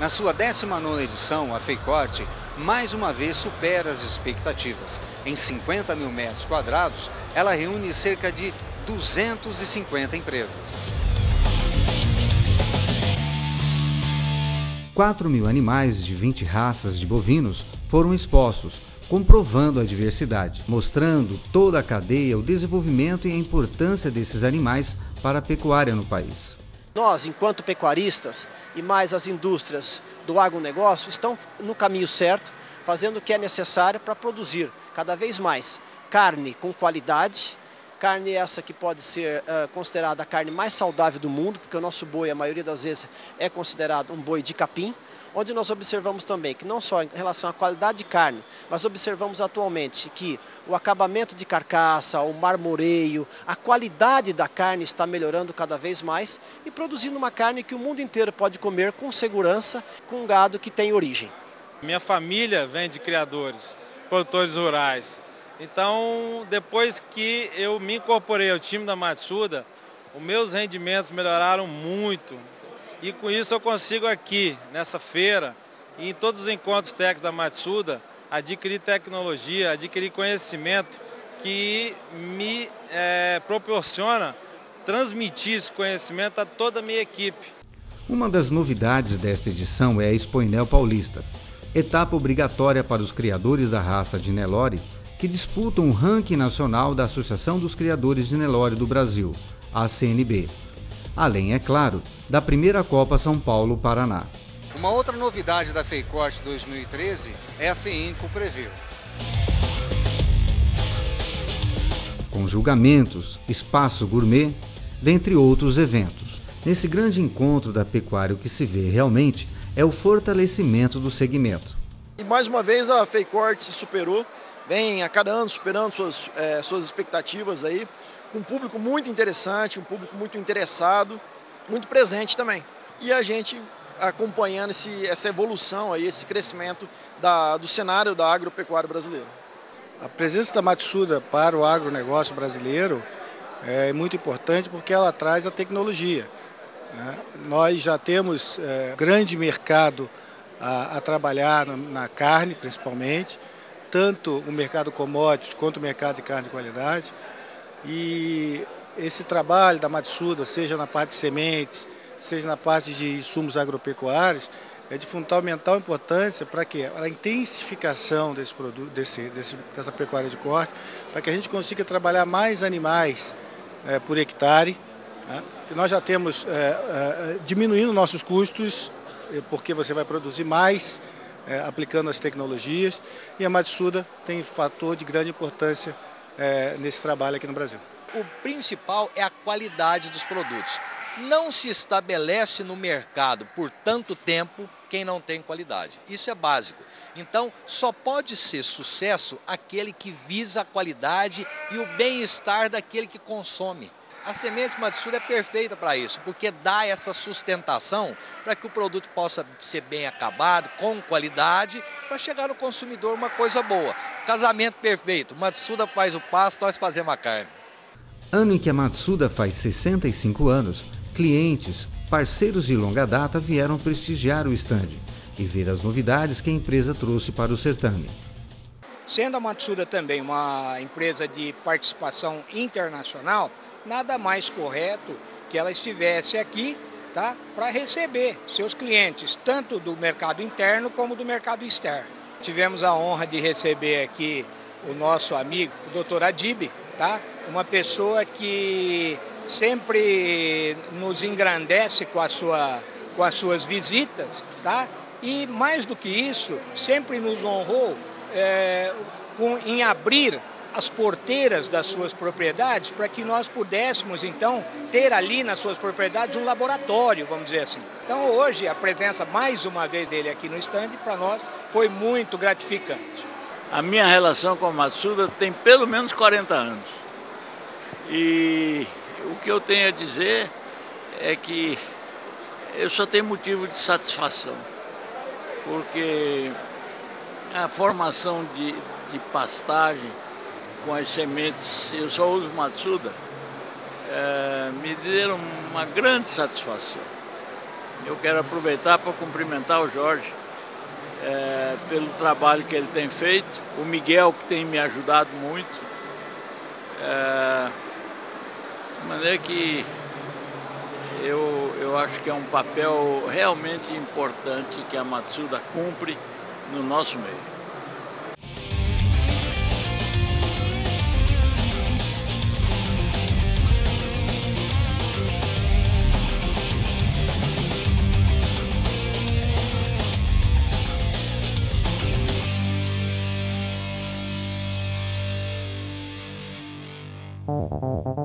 Na sua 19ª edição, a Feicorte mais uma vez supera as expectativas. Em 50 mil metros quadrados, ela reúne cerca de 250 empresas. 4 mil animais de 20 raças de bovinos foram expostos, comprovando a diversidade, mostrando toda a cadeia, o desenvolvimento e a importância desses animais para a pecuária no país. Nós, enquanto pecuaristas e mais as indústrias do agronegócio, estão no caminho certo, fazendo o que é necessário para produzir cada vez mais carne com qualidade, carne essa que pode ser uh, considerada a carne mais saudável do mundo, porque o nosso boi, a maioria das vezes, é considerado um boi de capim, onde nós observamos também que não só em relação à qualidade de carne, mas observamos atualmente que o acabamento de carcaça, o marmoreio, a qualidade da carne está melhorando cada vez mais e produzindo uma carne que o mundo inteiro pode comer com segurança, com gado que tem origem. Minha família vem de criadores, produtores rurais. Então, depois que eu me incorporei ao time da Matsuda, os meus rendimentos melhoraram muito, e com isso eu consigo aqui, nessa feira, e em todos os encontros técnicos da Matsuda, adquirir tecnologia, adquirir conhecimento que me é, proporciona transmitir esse conhecimento a toda a minha equipe. Uma das novidades desta edição é a Expoinel Paulista, etapa obrigatória para os criadores da raça de Nelore que disputam o ranking nacional da Associação dos Criadores de Nelore do Brasil, a CNB além, é claro, da primeira Copa São Paulo-Paraná. Uma outra novidade da FEICORT 2013 é a FEINCO Preview. Com julgamentos, espaço gourmet, dentre outros eventos. Nesse grande encontro da pecuária, o que se vê realmente é o fortalecimento do segmento. E mais uma vez a FEICORT se superou, vem a cada ano superando suas, é, suas expectativas aí com um público muito interessante, um público muito interessado, muito presente também. E a gente acompanhando esse, essa evolução, aí, esse crescimento da, do cenário da agropecuária brasileira. A presença da Matsuda para o agronegócio brasileiro é muito importante porque ela traz a tecnologia. Né? Nós já temos é, grande mercado a, a trabalhar na, na, carne, principalmente, tanto o mercado commodities quanto o mercado de carne de qualidade. E esse trabalho da Matsuda, seja na parte de sementes, seja na parte de insumos agropecuários, é de fundamental importância para que a intensificação desse produto, desse, desse, dessa pecuária de corte, para que a gente consiga trabalhar mais animais é, por hectare. Tá? nós já temos é, é, diminuindo nossos custos, é, porque você vai produzir mais é, aplicando as tecnologias, e a Matsuda tem fator de grande importância é, nesse trabalho aqui no Brasil. O principal é a qualidade dos produtos. Não se estabelece no mercado por tanto tempo quem não tem qualidade. Isso é básico. Então, só pode ser sucesso aquele que visa a qualidade e o bem-estar daquele que consome. A semente Matsura é perfeita para isso, porque dá essa sustentação para que o produto possa ser bem acabado, com qualidade, para chegar no consumidor uma coisa boa. Casamento perfeito. Matsuda faz o pasto, nós fazemos a carne. Ano em que a Matsuda faz 65 anos, clientes, parceiros de longa data vieram prestigiar o estande e ver as novidades que a empresa trouxe para o certame. Sendo a Matsuda também uma empresa de participação internacional, nada mais correto que ela estivesse aqui tá, para receber seus clientes, tanto do mercado interno como do mercado externo. Tivemos a honra de receber aqui o nosso amigo, o doutor Adib, tá? uma pessoa que sempre nos engrandece com, a sua, com as suas visitas, tá? e mais do que isso, sempre nos honrou é, com, em abrir as porteiras das suas propriedades para que nós pudéssemos então ter ali nas suas propriedades um laboratório, vamos dizer assim. Então hoje a presença mais uma vez dele aqui no estande para nós foi muito gratificante. A minha relação com a Matsuda tem pelo menos 40 anos. E o que eu tenho a dizer é que eu só tenho motivo de satisfação, porque a formação de, de pastagem com as sementes, eu só uso Matsuda, é, me deram uma grande satisfação. eu quero aproveitar para cumprimentar o Jorge é, pelo trabalho que ele tem feito, o Miguel que tem me ajudado muito. É, de maneira que eu, eu acho que é um papel realmente importante que a Matsuda cumpre no nosso meio. Mm-hmm.